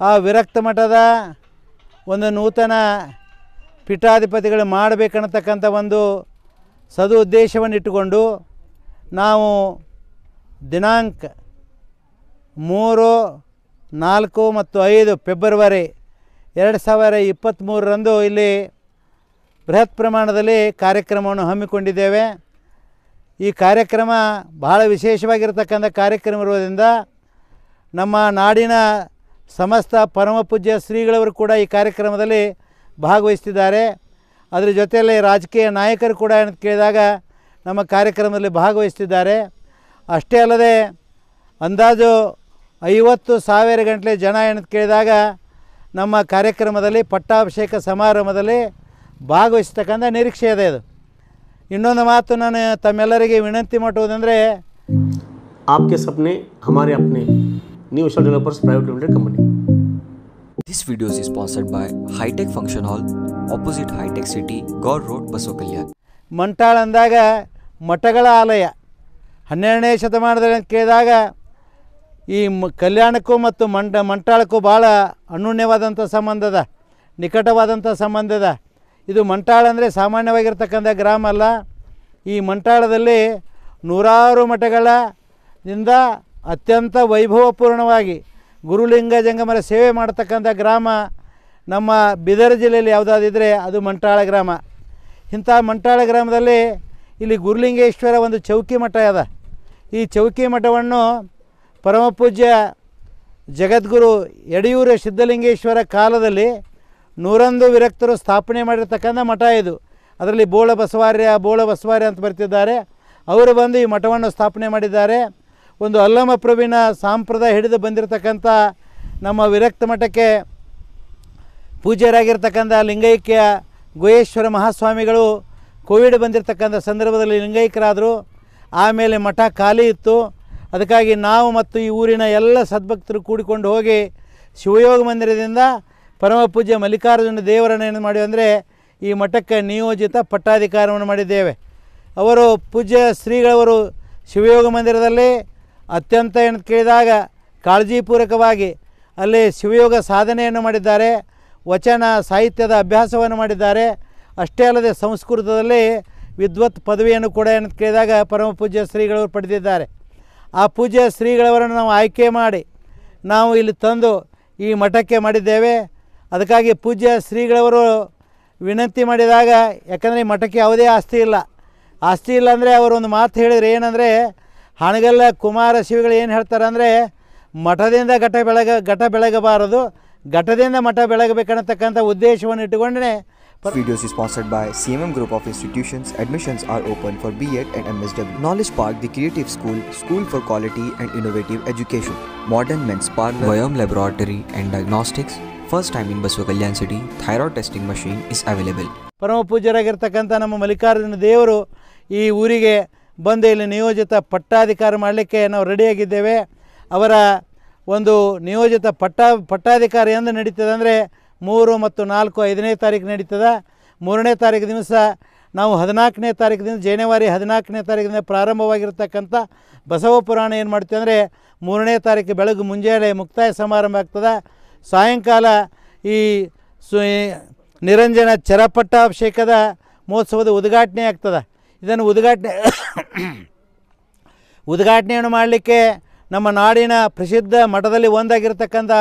ಆ ವಿರಕ್ತ ಮಠದ ಒಂದು ನೂತನ ಪೀಠಾಧಿಪತಿಗಳು ಮಾಡಬೇಕನ್ನತಕ್ಕಂಥ ಒಂದು ಸದು ಉದ್ದೇಶವನ್ನು ಇಟ್ಟುಕೊಂಡು ನಾವು ದಿನಾಂಕ ಮೂರು, ನಾಲ್ಕು ಮತ್ತು ಐದು ಫೆಬ್ರವರಿ ಎರಡು ಸಾವಿರ ಇಪ್ಪತ್ತ್ಮೂರರಂದು ಇಲ್ಲಿ ಬೃಹತ್ ಪ್ರಮಾಣದಲ್ಲಿ ಕಾರ್ಯಕ್ರಮವನ್ನು ಹಮ್ಮಿಕೊಂಡಿದ್ದೇವೆ. ಈ ಕಾರ್ಯಕ್ರಮ ಬಹಳ ವಿಶೇಷವಾಗಿರತಕ್ಕಂಥ ಕಾರ್ಯಕ್ರಮ ಇರುವುದರಿಂದ ನಮ್ಮ ನಾಡಿನ ಸಮಸ್ತ ಪರಮಪೂಜ್ಯ ಶ್ರೀಗಳವರು ಕೂಡ ಈ ಕಾರ್ಯಕ್ರಮದಲ್ಲಿ ಭಾಗವಹಿಸ್ತಿದ್ದಾರೆ. ಅದರ ಜೊತೆಯಲ್ಲಿ ರಾಜಕೀಯ ನಾಯಕರು ಕೂಡ ಕೇಳಿದಾಗ ನಮ್ಮ ಕಾರ್ಯಕ್ರಮದಲ್ಲಿ ಭಾಗವಹಿಸ್ತಿದ್ದಾರೆ. ಅಷ್ಟೇ ಅಲ್ಲದೆ ಅಂದಾಜು ಐವತ್ತು ಸಾವಿರ ಗಂಟಲೆ ಜನ ಏನಂತ ಕೇಳಿದಾಗ ನಮ್ಮ ಕಾರ್ಯಕ್ರಮದಲ್ಲಿ ಪಟ್ಟಾಭಿಷೇಕ ಸಮಾರಂಭದಲ್ಲಿ ಭಾಗವಹಿಸ್ತಕ್ಕಂಥ ನಿರೀಕ್ಷೆ ಇದೆ ಅದು. ಇನ್ನೊಂದು ಮಾತು ನಾನು ತಮ್ಮೆಲ್ಲರಿಗೆ ವಿನಂತಿ ಮಾಡುವುದಂದರೆ ಆಪ್ಕೆ ಸಪ್ನೆ ಹಮಾರೆ ಅಪ್ನೆ ನೀವು Vishal developers private limited company this videos is sponsored by hitech function hall opposite hitech city Goud road Basava Kalyana ಮಂಟಾಳ ಅಂದಾಗ ಮಠಗಳ ಆಲಯ. ಹನ್ನೆರಡನೇ ಶತಮಾನದಲ್ಲಿ ಕೇಳಿದಾಗ ಈ ಮ ಕಲ್ಯಾಣಕ್ಕೂ ಮತ್ತು ಮಂಡ ಮಂಟಾಳಕ್ಕೂ ಭಾಳ ಅನ್ಯೂನ್ಯವಾದಂಥ ಸಂಬಂಧ ಅದ. ನಿಕಟವಾದಂಥ ಸಂಬಂಧ ಅದ. ಇದು ಮಂಟಾಳ ಅಂದರೆ ಸಾಮಾನ್ಯವಾಗಿರ್ತಕ್ಕಂಥ ಗ್ರಾಮ ಅಲ್ಲ. ಈ ಮಂಟಾಳದಲ್ಲಿ ನೂರಾರು ಮಠಗಳದಿಂದ ಅತ್ಯಂತ ವೈಭವಪೂರ್ಣವಾಗಿ ಗುರುಲಿಂಗ ಜಂಗಮರ ಸೇವೆ ಮಾಡ್ತಕ್ಕಂಥ ಗ್ರಾಮ ನಮ್ಮ ಬೀದರ್ ಜಿಲ್ಲೆಯಲ್ಲಿ ಯಾವುದಾದಿದ್ದರೆ ಅದು ಮಂಟಾಳ ಗ್ರಾಮ. ಇಂಥ ಮಂಟಾಳ ಗ್ರಾಮದಲ್ಲಿ ಇಲ್ಲಿ ಗುರುಲಿಂಗೇಶ್ವರ ಒಂದು ಚೌಕಿ ಮಠ ಅದ. ಈ ಚೌಕಿ ಮಠವನ್ನು ಪರಮಪೂಜ್ಯ ಜಗದ್ಗುರು ಯಡಿಯೂರ ಸಿದ್ಧಲಿಂಗೇಶ್ವರ ಕಾಲದಲ್ಲಿ ನೂರೊಂದು ವಿರಕ್ತರು ಸ್ಥಾಪನೆ ಮಾಡಿರ್ತಕ್ಕಂಥ ಮಠ ಇದು. ಅದರಲ್ಲಿ ಬೋಳ ಬಸವಾರ್ಯ ಬೋಳ ಬಸವಾರ್ಯ ಅಂತ ಬರ್ತಿದ್ದಾರೆ. ಅವರು ಬಂದು ಈ ಮಠವನ್ನು ಸ್ಥಾಪನೆ ಮಾಡಿದ್ದಾರೆ. ಒಂದು ಅಲ್ಲಮ ಪ್ರವೀಣ ಸಾಂಪ್ರದಾಯ ಹಿಡಿದು ಬಂದಿರತಕ್ಕಂಥ ನಮ್ಮ ವಿರಕ್ತ ಮಠಕ್ಕೆ ಪೂಜ್ಯರಾಗಿರ್ತಕ್ಕಂಥ ಲಿಂಗೈಕ್ಯ ಗುಹೇಶ್ವರ ಮಹಾಸ್ವಾಮಿಗಳು ಕೋವಿಡ್ ಬಂದಿರತಕ್ಕಂಥ ಸಂದರ್ಭದಲ್ಲಿ ಲಿಂಗೈಕ್ಯರಾದರು. ಆಮೇಲೆ ಮಠ ಖಾಲಿ ಇತ್ತು. ಅದಕ್ಕಾಗಿ ನಾವು ಮತ್ತು ಈ ಊರಿನ ಎಲ್ಲ ಸದ್ಭಕ್ತರು ಕೂಡಿಕೊಂಡು ಹೋಗಿ ಶಿವಯೋಗ ಮಂದಿರದಿಂದ ಪರಮ ಪೂಜ್ಯ ಮಲ್ಲಿಕಾರ್ಜುನ ದೇವರನ್ನು ಏನು ಮಾಡಿವೆ ಅಂದರೆ ಈ ಮಠಕ್ಕೆ ನಿಯೋಜಿತ ಪಟ್ಟಾಧಿಕಾರವನ್ನು ಮಾಡಿದ್ದೇವೆ. ಅವರು ಪೂಜ್ಯ ಶ್ರೀಗಳವರು ಶಿವಯೋಗ ಮಂದಿರದಲ್ಲಿ ಅತ್ಯಂತ ಏನು ಕೇಳಿದಾಗ ಕಾಳಜಿಪೂರ್ವಕವಾಗಿ ಅಲ್ಲಿ ಶಿವಯೋಗ ಸಾಧನೆಯನ್ನು ಮಾಡಿದ್ದಾರೆ, ವಚನ ಸಾಹಿತ್ಯದ ಅಭ್ಯಾಸವನ್ನು ಮಾಡಿದ್ದಾರೆ. ಅಷ್ಟೇ ಅಲ್ಲದೆ ಸಂಸ್ಕೃತದಲ್ಲಿ ವಿದ್ವತ್ ಪದವಿಯನ್ನು ಕೂಡ ಏನು ಕೇಳಿದಾಗ ಪರಮ ಪೂಜ್ಯ ಶ್ರೀಗಳವರು ಪಡೆದಿದ್ದಾರೆ. ಆ ಪೂಜ್ಯ ಶ್ರೀಗಳವರನ್ನು ನಾವು ಆಯ್ಕೆ ಮಾಡಿ ನಾವು ಇಲ್ಲಿ ತಂದು ಈ ಮಠಕ್ಕೆ ಮಾಡಿದ್ದೇವೆ. ಅದಕ್ಕಾಗಿ ಪೂಜ್ಯ ಶ್ರೀಗಳವರು ವಿನಂತಿ ಮಾಡಿದಾಗ, ಯಾಕಂದರೆ ಈ ಮಠಕ್ಕೆ ಯಾವುದೇ ಆಸ್ತಿ ಇಲ್ಲ. ಆಸ್ತಿ ಇಲ್ಲ ಅಂದರೆ ಅವರು ಒಂದು ಮಾತು ಹೇಳಿದರೆ ಏನಂದರೆ ಹಾನಗಲ್ಲ ಕುಮಾರ ಶಿವಿಗಳು ಏನು ಹೇಳ್ತಾರೆ ಅಂದರೆ ಮಠದಿಂದ ಘಟ ಬೆಳಗ ಘಟ ಬೆಳಗಬಾರದು ಘಟದಿಂದ ಮಠ ಬೆಳಗಬೇಕನ್ನತಕ್ಕಂಥ ಉದ್ದೇಶವನ್ನು ಇಟ್ಟುಕೊಂಡೇ videos is sponsored by CMM Group of Institutions. Admissions are open for B.Ed and MSW. Knowledge Park, the creative school, school for quality and innovative education. Modern men's parlor, Biome laboratory and diagnostics. First time in Baswa Kalyan city, thyroid testing machine is available. ಪರಮ ಪೂಜ್ಯರಾಗಿರ್ತಕ್ಕಂಥ ನಮ್ಮ ಮಲ್ಲಿಕಾರ್ಜುನ ದೇವರು ಈ ಊರಿಗೆ ಬಂದು ಇಲ್ಲಿ ನಿಯೋಜಿತ ಪಟ್ಟಾಧಿಕಾರ ಮಾಡಲಿಕ್ಕೆ ನಾವು ರೆಡಿಯಾಗಿದ್ದೇವೆ. ಅವರ ಒಂದು ನಿಯೋಜಿತ ಪಟ್ಟ, ಪಟ್ಟಾಧಿಕಾರ ಎಂದು ನಡೀತದೆ ಅಂದರೆ ಮೂರು ಮತ್ತು ನಾಲ್ಕು ಐದನೇ ತಾರೀಕು ನಡೀತದೆ. ಮೂರನೇ ತಾರೀಕು ದಿವಸ ನಾವು ಹದಿನಾಲ್ಕನೇ ತಾರೀಕಿನಿಂದ, ಜನವರಿ ಹದಿನಾಲ್ಕನೇ ತಾರೀಕಿನಿಂದ ಪ್ರಾರಂಭವಾಗಿರ್ತಕ್ಕಂಥ ಬಸವ ಪುರಾಣ ಏನು ಮಾಡ್ತೀವಿ ಅಂದರೆ ಮೂರನೇ ತಾರೀಕು ಬೆಳಗ್ಗೆ ಮುಂಜಾನೆ ಮುಕ್ತಾಯ ಸಮಾರಂಭ ಆಗ್ತದೆ. ಸಾಯಂಕಾಲ ಈ ಸು ನಿರಂಜನ ಚರಪಟ್ಟಾಭಿಷೇಕದ ಮಹೋತ್ಸವದ ಉದ್ಘಾಟನೆ ಆಗ್ತದೆ. ಇದನ್ನು ಉದ್ಘಾಟನೆ ಉದ್ಘಾಟನೆಯನ್ನು ಮಾಡಲಿಕ್ಕೆ ನಮ್ಮ ನಾಡಿನ ಪ್ರಸಿದ್ಧ ಮಠದಲ್ಲಿ ಒಂದಾಗಿರ್ತಕ್ಕಂಥ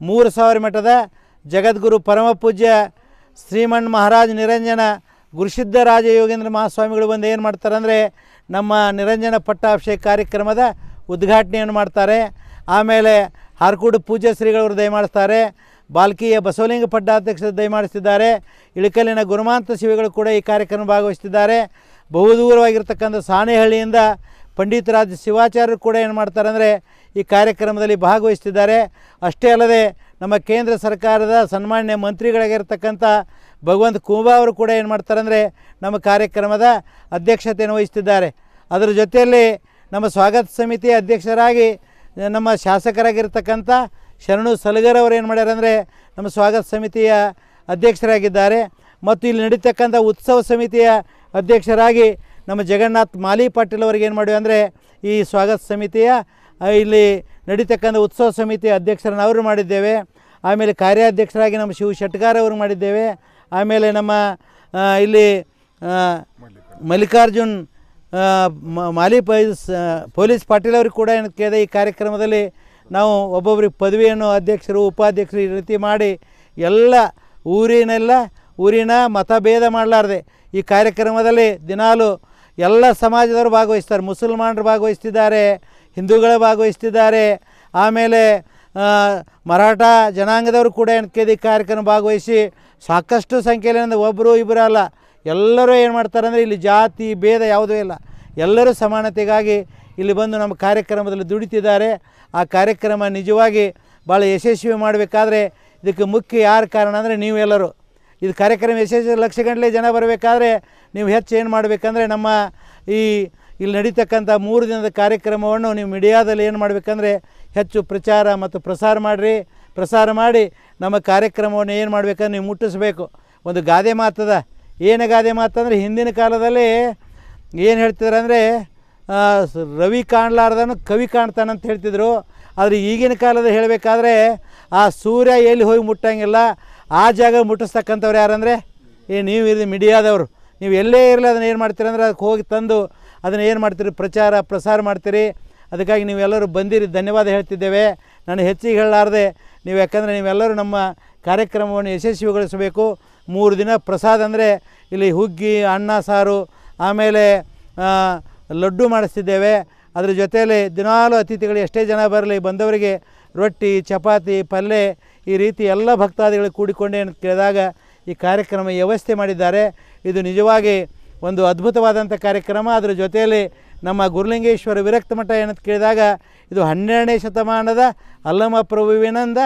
ಮೂರು ಸಾವಿರ ಮಠದ ಜಗದ್ಗುರು ಪರಮಪೂಜ್ಯ ಶ್ರೀಮಣ್ ಮಹಾರಾಜ್ ನಿರಂಜನ ಗುರುಸಿದ್ಧ ರಾಜ ಯೋಗೇಂದ್ರ ಮಹಾಸ್ವಾಮಿಗಳು ಬಂದು ಏನು ಮಾಡ್ತಾರೆ ಅಂದರೆ ನಮ್ಮ ನಿರಂಜನ ಪಟ್ಟಾಭಿಷೇಕ ಕಾರ್ಯಕ್ರಮದ ಉದ್ಘಾಟನೆಯನ್ನು ಮಾಡ್ತಾರೆ. ಆಮೇಲೆ ಹಾರ್ಕೂಡು ಪೂಜ್ಯ ಶ್ರೀಗಳವರು ದಯಮಾಡಿಸ್ತಾರೆ ಬಾಲ್ಕಿಯ ಬಸವಲಿಂಗ ಪಟ್ಟಾಧ್ಯಕ್ಷರು ದಯಮಾಡಿಸ್ತಿದ್ದಾರೆ ಇಳಕಲ್ಲಿನ ಗುರುಮಾಂತ ಶಿವಿಗಳು ಕೂಡ ಈ ಕಾರ್ಯಕ್ರಮ ಭಾಗವಹಿಸ್ತಿದ್ದಾರೆ. ಬಹುದೂರವಾಗಿರ್ತಕ್ಕಂಥ ಸಾಣೆಹಳ್ಳಿಯಿಂದ ಪಂಡಿತರಾಜ ಶಿವಾಚಾರ್ಯರು ಕೂಡ ಏನು ಮಾಡ್ತಾರೆ ಅಂದರೆ ಈ ಕಾರ್ಯಕ್ರಮದಲ್ಲಿ ಭಾಗವಹಿಸ್ತಿದ್ದಾರೆ. ಅಷ್ಟೇ ಅಲ್ಲದೆ ನಮ್ಮ ಕೇಂದ್ರ ಸರ್ಕಾರದ ಸನ್ಮಾನ್ಯ ಮಂತ್ರಿಗಳಾಗಿರ್ತಕ್ಕಂಥ ಭಗವಂತ ಕುಂಬಾ ಅವರು ಕೂಡ ಏನು ಮಾಡ್ತಾರೆ ಅಂದರೆ ನಮ್ಮ ಕಾರ್ಯಕ್ರಮದ ಅಧ್ಯಕ್ಷತೆಯನ್ನು ವಹಿಸ್ತಿದ್ದಾರೆ. ಅದರ ಜೊತೆಯಲ್ಲಿ ನಮ್ಮ ಸ್ವಾಗತ ಸಮಿತಿ ಅಧ್ಯಕ್ಷರಾಗಿ ನಮ್ಮ ಶಾಸಕರಾಗಿರ್ತಕ್ಕಂಥ ಶರಣು ಸಲಗರ್ ಅವರು ಏನು ಮಾಡ್ಯಾರಂದರೆ ನಮ್ಮ ಸ್ವಾಗತ ಸಮಿತಿಯ ಅಧ್ಯಕ್ಷರಾಗಿದ್ದಾರೆ. ಮತ್ತು ಇಲ್ಲಿ ನಡೀತಕ್ಕಂಥ ಉತ್ಸವ ಸಮಿತಿಯ ಅಧ್ಯಕ್ಷರಾಗಿ ನಮ್ಮ ಜಗನ್ನಾಥ್ ಮಾಲಿ ಪಾಟೀಲ್ ಅವರಿಗೆ ಏನು ಮಾಡಿವೆ ಅಂದರೆ ಈ ಸ್ವಾಗತ ಸಮಿತಿಯ ಇಲ್ಲಿ ನಡೀತಕ್ಕಂಥ ಉತ್ಸವ ಸಮಿತಿಯ ಅಧ್ಯಕ್ಷರನ್ನು ಅವರು ಮಾಡಿದ್ದೇವೆ. ಆಮೇಲೆ ಕಾರ್ಯಾಧ್ಯಕ್ಷರಾಗಿ ನಮ್ಮ ಶಿವ ಶೆಟ್ಗಾರ್ ಅವರು ಮಾಡಿದ್ದೇವೆ. ಆಮೇಲೆ ನಮ್ಮ ಇಲ್ಲಿ ಮಲ್ಲಿಕಾರ್ಜುನ್ ಮಾಲಿ ಪೊಲೀಸ್ ಪೊಲೀಸ್ ಪಾಟೀಲ್ ಅವ್ರಿಗೆ ಕೂಡ ಏನು ಕೇಳಿದೆ, ಈ ಕಾರ್ಯಕ್ರಮದಲ್ಲಿ ನಾವು ಒಬ್ಬೊಬ್ಬರಿಗೆ ಪದವಿಯನ್ನು ಅಧ್ಯಕ್ಷರು, ಉಪಾಧ್ಯಕ್ಷರು ಈ ರೀತಿ ಮಾಡಿ ಎಲ್ಲ ಊರಿನೆಲ್ಲ ಊರಿನ ಮತಭೇದ ಮಾಡಲಾರ್ದೆ. ಈ ಕಾರ್ಯಕ್ರಮದಲ್ಲಿ ದಿನಾಲು ಎಲ್ಲ ಸಮಾಜದವರು ಭಾಗವಹಿಸ್ತಾರೆ. ಮುಸಲ್ಮಾನರು ಭಾಗವಹಿಸ್ತಿದ್ದಾರೆ, ಹಿಂದೂಗಳು ಭಾಗವಹಿಸ್ತಿದ್ದಾರೆ. ಆಮೇಲೆ ಮರಾಠ ಜನಾಂಗದವರು ಕೂಡ ಈ ಕಾರ್ಯಕ್ರಮ ಭಾಗವಹಿಸಿ ಸಾಕಷ್ಟು ಸಂಖ್ಯೆಯಲ್ಲಿ ಒಬ್ಬರು ಇಬ್ಬರು ಅಲ್ಲ. ಎಲ್ಲರೂ ಏನು ಮಾಡ್ತಾರೆ ಅಂದರೆ ಇಲ್ಲಿ ಜಾತಿ, ಭೇದ ಯಾವುದೂ ಇಲ್ಲ. ಎಲ್ಲರೂ ಸಮಾನತೆಗಾಗಿ ಇಲ್ಲಿ ಬಂದು ನಮ್ಮ ಕಾರ್ಯಕ್ರಮದಲ್ಲಿ ದುಡಿತಿದ್ದಾರೆ. ಆ ಕಾರ್ಯಕ್ರಮ ನಿಜವಾಗಿ ಭಾಳ ಯಶಸ್ವಿ ಮಾಡಬೇಕಾದ್ರೆ ಇದಕ್ಕೆ ಮುಖ್ಯ ಯಾರು ಕಾರಣ ಅಂದರೆ ನೀವೆಲ್ಲರೂ. ಇದು ಕಾರ್ಯಕ್ರಮ ಯಶಸ್ವಿ ಲಕ್ಷ ಜನ ಬರಬೇಕಾದ್ರೆ ನೀವು ಹೆಚ್ಚು ಏನು ಮಾಡಬೇಕಂದ್ರೆ ನಮ್ಮ ಈ ಇಲ್ಲಿ ನಡೀತಕ್ಕಂಥ ಮೂರು ದಿನದ ಕಾರ್ಯಕ್ರಮವನ್ನು ನೀವು ಮೀಡಿಯಾದಲ್ಲಿ ಏನು ಮಾಡಬೇಕಂದ್ರೆ ಹೆಚ್ಚು ಪ್ರಚಾರ ಮತ್ತು ಪ್ರಸಾರ ಮಾಡಿರಿ. ಪ್ರಸಾರ ಮಾಡಿ ನಮ್ಮ ಕಾರ್ಯಕ್ರಮವನ್ನು ಏನು ಮಾಡಬೇಕಂದ್ರೆ ನೀವು ಮುಟ್ಟಿಸ್ಬೇಕು. ಒಂದು ಗಾದೆ ಮಾತದ. ಏನು ಗಾದೆ ಮಾತಂದರೆ ಹಿಂದಿನ ಕಾಲದಲ್ಲಿ ಏನು ಹೇಳ್ತಿದ್ರು ಅಂದರೆ ರವಿ ಕಾಣಲಾರ್ದನು ಕವಿ ಕಾಣ್ತಾನಂತ ಹೇಳ್ತಿದ್ರು. ಆದರೆ ಈಗಿನ ಕಾಲದಲ್ಲಿ ಹೇಳಬೇಕಾದ್ರೆ, ಆ ಸೂರ್ಯ ಎಲ್ಲಿ ಹೋಗಿ ಮುಟ್ಟಂಗಿಲ್ಲ. ಆ ಜಾಗ ಮುಟ್ಟಿಸ್ತಕ್ಕಂಥವ್ರು ಯಾರಂದರೆ, ಏ, ನೀವು ಇದು ಮೀಡಿಯಾದವರು. ನೀವು ಎಲ್ಲೇ ಇರಲಿ ಅದನ್ನು ಏನು ಮಾಡ್ತೀರಿ ಅಂದರೆ ಅದಕ್ಕೆ ಹೋಗಿ ತಂದು ಅದನ್ನು ಏನು ಮಾಡ್ತೀರಿ? ಪ್ರಚಾರ, ಪ್ರಸಾರ ಮಾಡ್ತೀರಿ. ಅದಕ್ಕಾಗಿ ನೀವೆಲ್ಲರೂ ಬಂದಿರಿ. ಧನ್ಯವಾದ ಹೇಳ್ತಿದ್ದೇವೆ. ನಾನು ಹೆಚ್ಚಿಗೆ ಹೇಳಲಾರ್ದೆ, ನೀವು ಯಾಕಂದರೆ ನೀವೆಲ್ಲರೂ ನಮ್ಮ ಕಾರ್ಯಕ್ರಮವನ್ನು ಯಶಸ್ವಿಗೊಳಿಸಬೇಕು. ಮೂರು ದಿನ ಪ್ರಸಾದ ಅಂದರೆ ಇಲ್ಲಿ ಹುಗ್ಗಿ, ಅನ್ನ, ಸಾರು, ಆಮೇಲೆ ಲಡ್ಡು ಮಾಡಿಸ್ತಿದ್ದೇವೆ. ಅದರ ಜೊತೆಯಲ್ಲಿ ದಿನಾಲು ಅತಿಥಿಗಳು ಎಷ್ಟೇ ಜನ ಬರಲಿ, ಬಂದವರಿಗೆ ರೊಟ್ಟಿ, ಚಪಾತಿ ಪಲ್ಯ ಈ ರೀತಿ ಎಲ್ಲ ಭಕ್ತಾದಿಗಳು ಕೂಡಿಕೊಂಡು ಅಂತ ಕೇಳಿದಾಗ ಈ ಕಾರ್ಯಕ್ರಮ ವ್ಯವಸ್ಥೆ ಮಾಡಿದ್ದಾರೆ. ಇದು ನಿಜವಾಗಿ ಒಂದು ಅದ್ಭುತವಾದಂಥ ಕಾರ್ಯಕ್ರಮ. ಅದರ ಜೊತೆಯಲ್ಲಿ ನಮ್ಮ ಗುರುಲಿಂಗೇಶ್ವರ ವಿರಕ್ತ ಮಠ ಏನಂತ ಕೇಳಿದಾಗ ಇದು ಹನ್ನೆರಡನೇ ಶತಮಾನದ ಅಲ್ಲಮ ಪ್ರಭುವಿನಿಂದ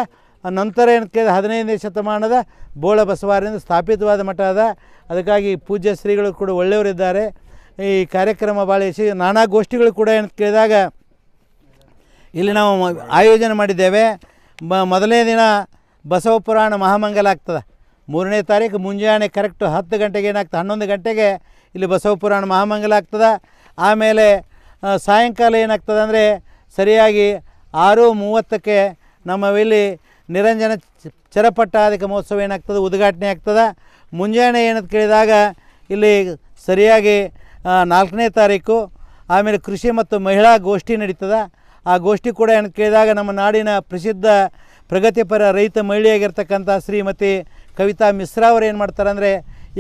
ನಂತರ ಏನಂತ ಕೇಳಿದ ಹದಿನೈದನೇ ಶತಮಾನದ ಬೋಳ ಬಸವಾರಿಂದ ಸ್ಥಾಪಿತವಾದ ಮಠ ಅದ. ಅದಕ್ಕಾಗಿ ಪೂಜ್ಯ ಶ್ರೀಗಳು ಕೂಡ ಒಳ್ಳೆಯವರಿದ್ದಾರೆ. ಈ ಕಾರ್ಯಕ್ರಮ ಭಾಳ ಯಶಸ್ವಿ. ನಾನಾ ಗೋಷ್ಠಿಗಳು ಕೂಡ ಏನಂತ ಕೇಳಿದಾಗ ಇಲ್ಲಿ ನಾವು ಆಯೋಜನೆ ಮಾಡಿದ್ದೇವೆ. ಮ, ಮೊದಲನೇ ದಿನ ಬಸವ ಪುರಾಣ ಮಹಾಮಂಗಲ ಆಗ್ತದೆ. ಮೂರನೇ ತಾರೀಕು ಮುಂಜಾನೆ ಕರೆಕ್ಟ್ ಹತ್ತು ಗಂಟೆಗೆ ಏನಾಗ್ತದೆ? ಹನ್ನೊಂದು ಗಂಟೆಗೆ ಇಲ್ಲಿ ಬಸವ ಪುರಾಣ ಮಹಾಮಂಗಲ ಆಗ್ತದೆ. ಆಮೇಲೆ ಸಾಯಂಕಾಲ ಏನಾಗ್ತದೆ ಅಂದರೆ ಸರಿಯಾಗಿ ಆರು ಮೂವತ್ತಕ್ಕೆ ನಮ್ಮ ಇಲ್ಲಿ ನಿರಂಜನ ಚರಪಟ್ಟ ಚರಪಟ್ಟಾಧಿಕ ಮಹೋತ್ಸವ ಏನಾಗ್ತದೆ? ಉದ್ಘಾಟನೆ ಆಗ್ತದೆ. ಮುಂಜಾನೆ ಏನಂತ ಕೇಳಿದಾಗ ಇಲ್ಲಿ ಸರಿಯಾಗಿ ನಾಲ್ಕನೇ ತಾರೀಕು, ಆಮೇಲೆ ಕೃಷಿ ಮತ್ತು ಮಹಿಳಾ ಗೋಷ್ಠಿ ನಡೀತದೆ. ಆ ಗೋಷ್ಠಿ ಕೂಡ ಏನು ಕೇಳಿದಾಗ ನಮ್ಮ ನಾಡಿನ ಪ್ರಸಿದ್ಧ ಪ್ರಗತಿಪರ ರೈತ ಮಹಿಳೆಯಾಗಿರ್ತಕ್ಕಂಥ ಶ್ರೀಮತಿ ಕವಿತಾ ಮಿಶ್ರಾ ಅವರು ಏನು ಮಾಡ್ತಾರೆ ಅಂದರೆ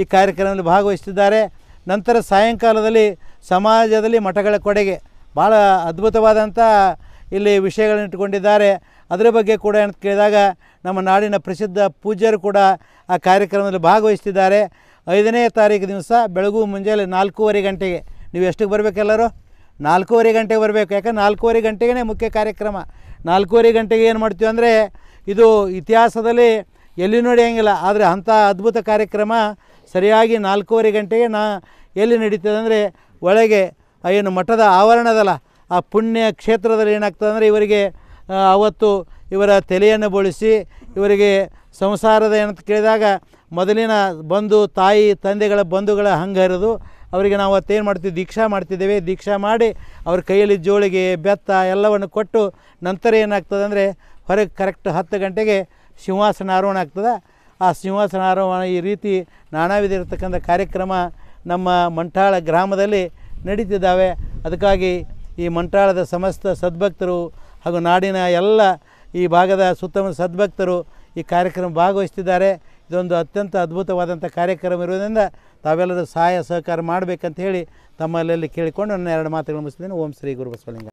ಈ ಕಾರ್ಯಕ್ರಮದಲ್ಲಿ ಭಾಗವಹಿಸ್ತಿದ್ದಾರೆ. ನಂತರ ಸಾಯಂಕಾಲದಲ್ಲಿ ಸಮಾಜದಲ್ಲಿ ಮಠಗಳ ಕೊಡೆಗೆ ಭಾಳ ಅದ್ಭುತವಾದಂಥ ಇಲ್ಲಿ ವಿಷಯಗಳನ್ನ ಇಟ್ಕೊಂಡಿದ್ದಾರೆ ಅದರ ಬಗ್ಗೆ ಕೂಡ ಏನು ಕೇಳಿದಾಗ ನಮ್ಮ ನಾಡಿನ ಪ್ರಸಿದ್ಧ ಪೂಜ್ಯರು ಕೂಡ ಆ ಕಾರ್ಯಕ್ರಮದಲ್ಲಿ ಭಾಗವಹಿಸ್ತಿದ್ದಾರೆ. ಐದನೇ ತಾರೀಕು ದಿವಸ ಬೆಳಗು ಮುಂಜಾನೆ ನಾಲ್ಕೂವರೆ ಗಂಟೆಗೆ. ನೀವು ಎಷ್ಟಕ್ಕೆ ಬರಬೇಕೆಲ್ಲರೂ ನಾಲ್ಕೂವರೆ ಗಂಟೆಗೆ ಬರಬೇಕು. ಯಾಕಂದ್ರೆ ನಾಲ್ಕೂವರೆ ಗಂಟೆಗೇ ಮುಖ್ಯ ಕಾರ್ಯಕ್ರಮ. ನಾಲ್ಕೂವರೆ ಗಂಟೆಗೆ ಏನು ಮಾಡ್ತೀವಿ ಅಂದರೆ, ಇದು ಇತಿಹಾಸದಲ್ಲಿ ಎಲ್ಲಿ ನಡೆಯೋಂಗಿಲ್ಲ ಆದರೆ ಅಂಥ ಅದ್ಭುತ ಕಾರ್ಯಕ್ರಮ ಸರಿಯಾಗಿ ನಾಲ್ಕೂವರೆ ಗಂಟೆಗೆ ನಾ ಎಲ್ಲಿ ನಡೀತದೆ ಅಂದರೆ, ಒಳಗೆ ಏನು ಮಠದ ಆವರಣದಲ್ಲ ಆ ಪುಣ್ಯ ಕ್ಷೇತ್ರದಲ್ಲಿ ಏನಾಗ್ತದೆ ಅಂದರೆ, ಇವರಿಗೆ ಅವತ್ತು ಇವರ ತಲೆಯನ್ನು ಬೋಳಿಸಿ, ಇವರಿಗೆ ಸಂಸಾರದ ಏನಂತ ಕೇಳಿದಾಗ, ಮೊದಲಿನ ಬಂಧು ತಾಯಿ ತಂದೆಗಳ ಬಂಧುಗಳ ಹಂಗರಿದು ಅವರಿಗೆ ನಾವು ಅವತ್ತೇನು ಮಾಡ್ತೀವಿ ದೀಕ್ಷಾ ಮಾಡ್ತಿದ್ದೇವೆ. ದೀಕ್ಷಾ ಮಾಡಿ ಅವ್ರ ಕೈಯಲ್ಲಿ ಜೋಳಿಗೆ ಬೆತ್ತ ಎಲ್ಲವನ್ನು ಕೊಟ್ಟು ನಂತರ ಏನಾಗ್ತದೆ ಅಂದರೆ ಹೊರಗೆ ಕರೆಕ್ಟ್ ಹತ್ತು ಗಂಟೆಗೆ ಸಿಂಹಾಸನ ಆರೋಹಣ ಆಗ್ತದೆ. ಆ ಸಿಂಹಾಸನ ಆರೋಹಣ ಈ ರೀತಿ ನಾನಾ ವಿಧ ಇರತಕ್ಕಂಥ ಕಾರ್ಯಕ್ರಮ ನಮ್ಮ ಮಂಟಾಳ ಗ್ರಾಮದಲ್ಲಿ ನಡೀತಿದ್ದಾವೆ. ಅದಕ್ಕಾಗಿ ಈ ಮಂಟಾಳದ ಸಮಸ್ತ ಸದ್ಭಕ್ತರು ಹಾಗೂ ನಾಡಿನ ಎಲ್ಲ ಈ ಭಾಗದ ಸುತ್ತಮುತ್ತ ಸದ್ಭಕ್ತರು ಈ ಕಾರ್ಯಕ್ರಮ ಭಾಗವಹಿಸ್ತಿದ್ದಾರೆ. ಇದೊಂದು ಅತ್ಯಂತ ಅದ್ಭುತವಾದಂಥ ಕಾರ್ಯಕ್ರಮ ಇರುವುದರಿಂದ ತಾವೆಲ್ಲರೂ ಸಹಾಯ ಸಹಕಾರ ಮಾಡಬೇಕಂತ ಹೇಳಿ ತಮ್ಮಲ್ಲಿ ಕೇಳಿಕೊಂಡು ನನ್ನ ಎರಡು ಮಾತುಗಳು ಮುಗಿಸಿದ್ದೇನೆ ಓಂ ಶ್ರೀ ಗುರು ಬಸವಲಿಂಗ